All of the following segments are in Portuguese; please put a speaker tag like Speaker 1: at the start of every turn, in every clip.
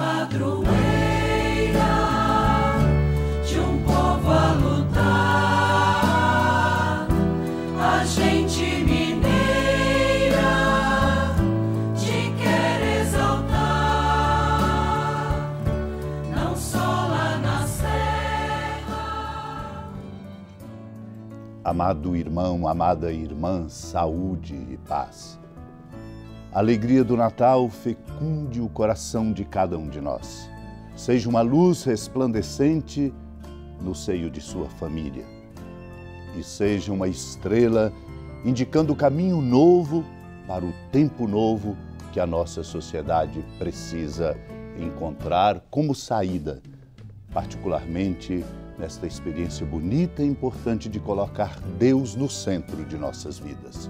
Speaker 1: padroeira de um povo a lutar, a gente mineira te quer exaltar, não só lá na serra.
Speaker 2: Amado irmão, amada irmã, saúde e paz. A alegria do Natal fecunde o coração de cada um de nós. Seja uma luz resplandecente no seio de sua família. E seja uma estrela indicando o caminho novo para o tempo novo que a nossa sociedade precisa encontrar como saída, particularmente nesta experiência bonita e importante de colocar Deus no centro de nossas vidas.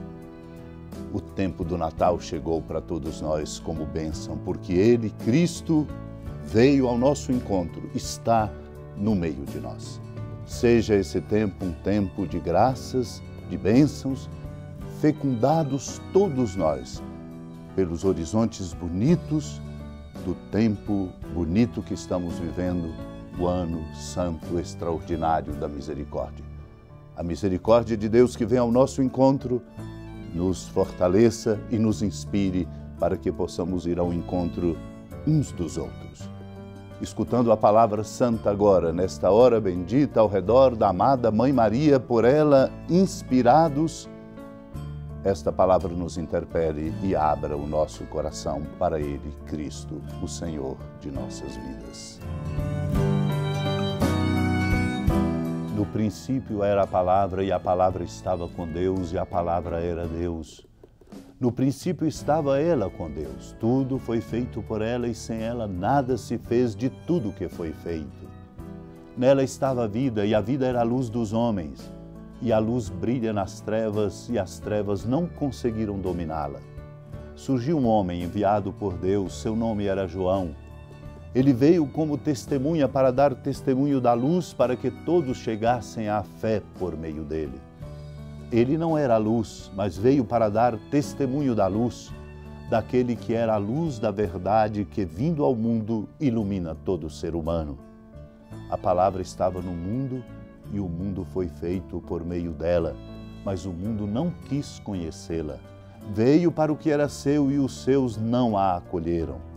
Speaker 2: O tempo do Natal chegou para todos nós como bênção, porque Ele, Cristo, veio ao nosso encontro, está no meio de nós. Seja esse tempo um tempo de graças, de bênçãos, fecundados todos nós pelos horizontes bonitos do tempo bonito que estamos vivendo, o ano santo extraordinário da misericórdia. A misericórdia de Deus que vem ao nosso encontro nos fortaleça e nos inspire para que possamos ir ao encontro uns dos outros. Escutando a palavra santa agora, nesta hora bendita, ao redor da amada Mãe Maria, por ela inspirados, esta palavra nos interpele e abra o nosso coração para Ele, Cristo, o Senhor de nossas vidas. No princípio era a palavra, e a palavra estava com Deus, e a palavra era Deus. No princípio estava ela com Deus. Tudo foi feito por ela, e sem ela nada se fez de tudo que foi feito. Nela estava a vida, e a vida era a luz dos homens. E a luz brilha nas trevas, e as trevas não conseguiram dominá-la. Surgiu um homem enviado por Deus, seu nome era João ele veio como testemunha para dar testemunho da luz para que todos chegassem à fé por meio dele. Ele não era a luz, mas veio para dar testemunho da luz, daquele que era a luz da verdade que, vindo ao mundo, ilumina todo ser humano. A palavra estava no mundo e o mundo foi feito por meio dela, mas o mundo não quis conhecê-la. Veio para o que era seu e os seus não a acolheram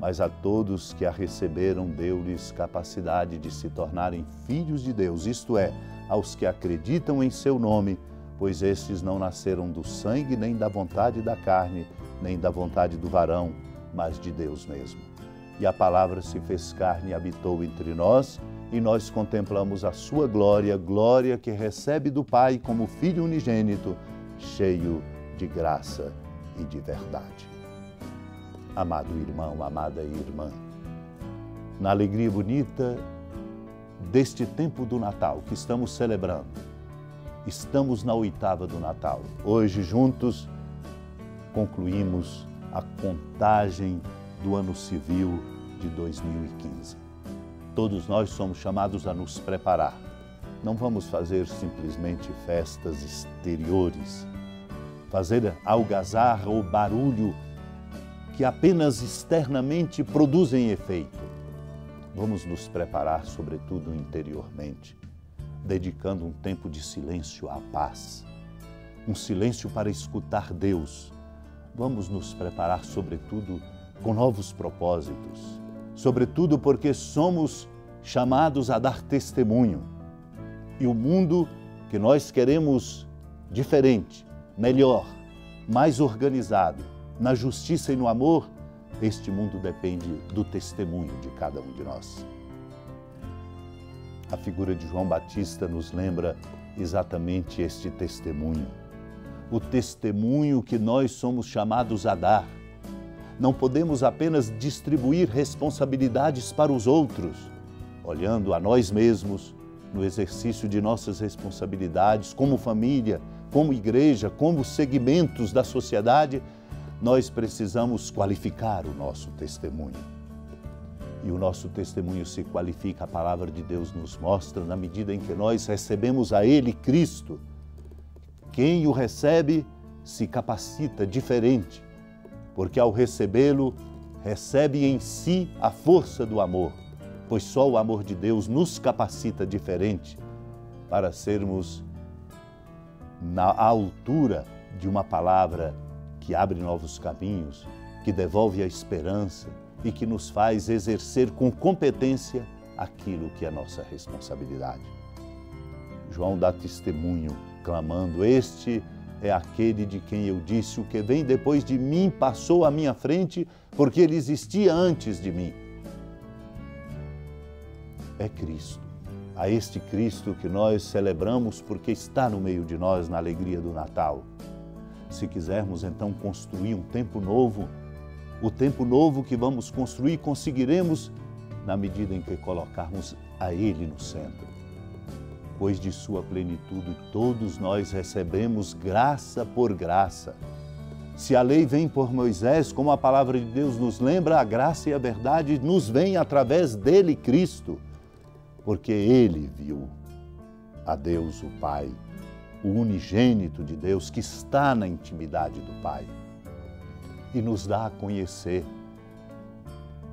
Speaker 2: mas a todos que a receberam deu-lhes capacidade de se tornarem filhos de Deus, isto é, aos que acreditam em seu nome, pois estes não nasceram do sangue, nem da vontade da carne, nem da vontade do varão, mas de Deus mesmo. E a palavra se fez carne e habitou entre nós, e nós contemplamos a sua glória, glória que recebe do Pai como Filho unigênito, cheio de graça e de verdade amado irmão, amada irmã. Na alegria bonita deste tempo do Natal que estamos celebrando, estamos na oitava do Natal. Hoje, juntos, concluímos a contagem do ano civil de 2015. Todos nós somos chamados a nos preparar. Não vamos fazer simplesmente festas exteriores, fazer algazarra ou barulho que apenas externamente produzem efeito. Vamos nos preparar, sobretudo interiormente, dedicando um tempo de silêncio à paz, um silêncio para escutar Deus. Vamos nos preparar, sobretudo, com novos propósitos, sobretudo porque somos chamados a dar testemunho. E o mundo que nós queremos diferente, melhor, mais organizado, na justiça e no amor, este mundo depende do testemunho de cada um de nós. A figura de João Batista nos lembra exatamente este testemunho. O testemunho que nós somos chamados a dar. Não podemos apenas distribuir responsabilidades para os outros, olhando a nós mesmos no exercício de nossas responsabilidades como família, como igreja, como segmentos da sociedade nós precisamos qualificar o nosso testemunho. E o nosso testemunho se qualifica, a palavra de Deus nos mostra, na medida em que nós recebemos a Ele, Cristo. Quem o recebe se capacita diferente, porque ao recebê-lo, recebe em si a força do amor, pois só o amor de Deus nos capacita diferente para sermos na altura de uma palavra que abre novos caminhos, que devolve a esperança e que nos faz exercer com competência aquilo que é nossa responsabilidade. João dá testemunho, clamando: Este é aquele de quem eu disse: O que vem depois de mim passou à minha frente, porque ele existia antes de mim. É Cristo. A este Cristo que nós celebramos porque está no meio de nós na alegria do Natal. Se quisermos então construir um tempo novo, o tempo novo que vamos construir conseguiremos na medida em que colocarmos a Ele no centro pois de sua plenitude todos nós recebemos graça por graça. Se a lei vem por Moisés, como a palavra de Deus nos lembra, a graça e a verdade nos vêm através dele, Cristo, porque ele viu a Deus o Pai, o unigênito de Deus que está na intimidade do Pai e nos dá a conhecer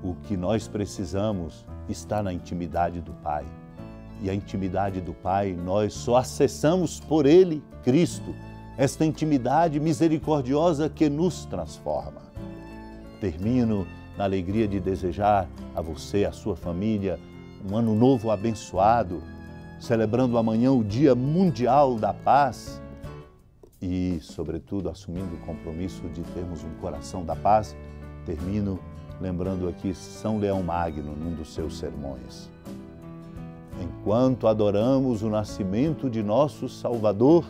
Speaker 2: o que nós precisamos está na intimidade do Pai e a intimidade do Pai nós só acessamos por Ele, Cristo, esta intimidade misericordiosa que nos transforma. Termino na alegria de desejar a você, a sua família, um ano novo abençoado, celebrando amanhã o Dia Mundial da Paz e, sobretudo, assumindo o compromisso de termos um coração da paz. Termino lembrando aqui São Leão Magno num dos seus sermões enquanto adoramos o nascimento de nosso Salvador,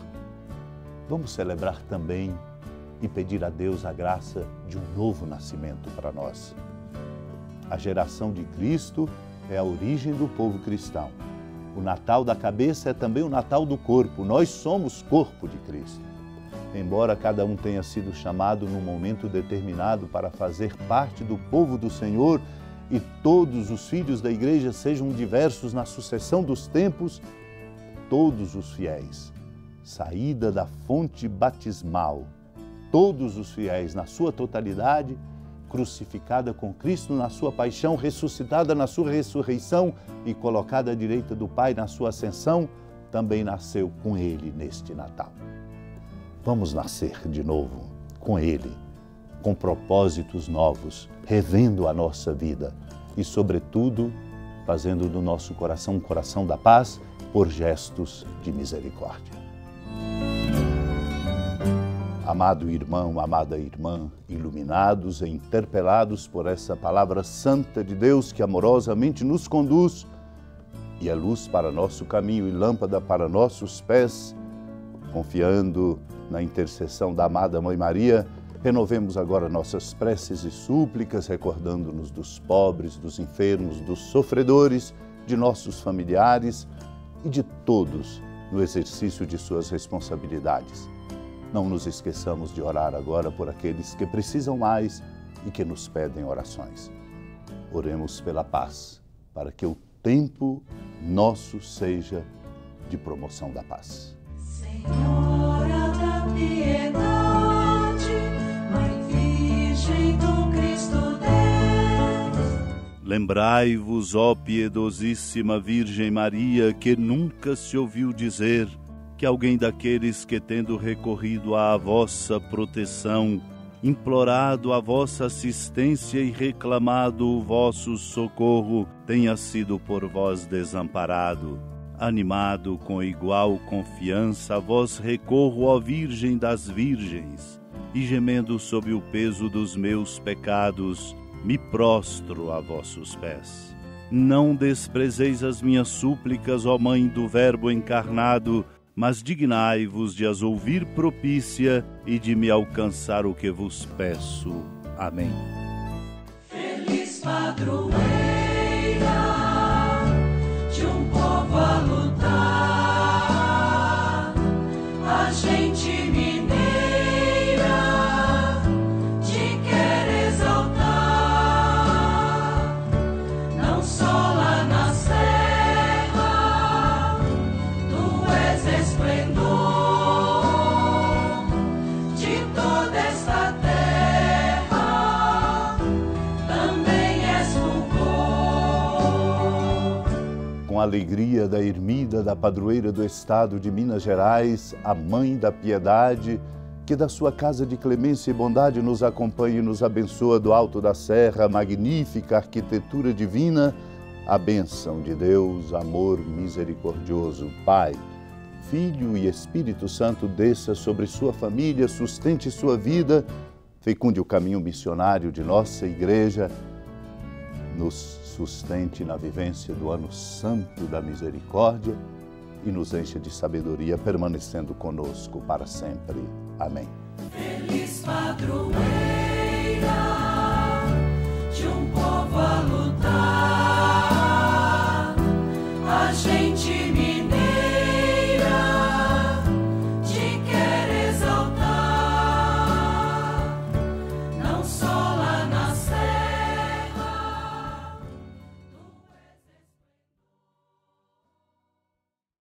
Speaker 2: vamos celebrar também e pedir a Deus a graça de um novo nascimento para nós. A geração de Cristo é a origem do povo cristão. O Natal da cabeça é também o Natal do corpo. Nós somos corpo de Cristo. Embora cada um tenha sido chamado num momento determinado para fazer parte do povo do Senhor, e todos os filhos da igreja sejam diversos na sucessão dos tempos, todos os fiéis, saída da fonte batismal, todos os fiéis na sua totalidade, crucificada com Cristo na sua paixão, ressuscitada na sua ressurreição e colocada à direita do Pai na sua ascensão, também nasceu com Ele neste Natal. Vamos nascer de novo com Ele com propósitos novos, revendo a nossa vida e, sobretudo, fazendo do nosso coração um coração da paz por gestos de misericórdia. Amado irmão, amada irmã, iluminados e interpelados por essa palavra santa de Deus que amorosamente nos conduz e é luz para nosso caminho e lâmpada para nossos pés, confiando na intercessão da amada Mãe Maria, Renovemos agora nossas preces e súplicas, recordando-nos dos pobres, dos enfermos, dos sofredores, de nossos familiares e de todos no exercício de suas responsabilidades. Não nos esqueçamos de orar agora por aqueles que precisam mais e que nos pedem orações. Oremos pela paz, para que o tempo nosso seja de promoção da paz.
Speaker 1: Senhora da piedade.
Speaker 2: Lembrai-vos, ó piedosíssima Virgem Maria, que nunca se ouviu dizer que alguém daqueles que, tendo recorrido à vossa proteção, implorado a vossa assistência e reclamado o vosso socorro, tenha sido por vós desamparado. Animado com igual confiança, vós recorro, ó Virgem das Virgens, e gemendo sob o peso dos meus pecados, me prostro a vossos pés. Não desprezeis as minhas súplicas, ó Mãe do Verbo encarnado, mas dignai-vos de as ouvir propícia e de me alcançar o que vos peço. Amém.
Speaker 1: Feliz padroeira de um povo a lutar, a gente
Speaker 2: alegria da ermida da padroeira do estado de Minas Gerais, a Mãe da Piedade, que da sua casa de clemência e bondade nos acompanhe e nos abençoa do alto da serra, magnífica arquitetura divina, a bênção de Deus, amor misericordioso, Pai, Filho e Espírito Santo desça sobre sua família, sustente sua vida, fecunde o caminho missionário de nossa igreja, nos sustente na vivência do ano santo da misericórdia e nos encha de sabedoria, permanecendo conosco para sempre. Amém.
Speaker 1: Feliz padroeira.